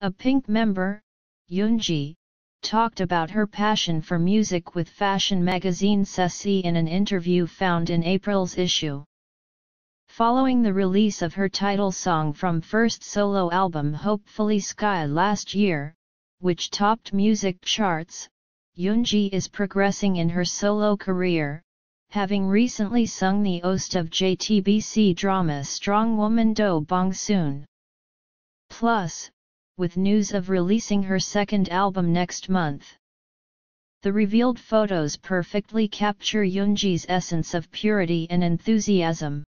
A Pink member, Eunji, talked about her passion for music with fashion magazine Ceci in an interview found in April's issue. Following the release of her title song from first solo album Hopefully Sky last year, which topped music charts, Eunji is progressing in her solo career, having recently sung the OST of JTBC drama Strong Woman Do Bong Soon. Plus, with news of releasing her second album next month. The revealed photos perfectly capture Eunji's essence of purity and enthusiasm.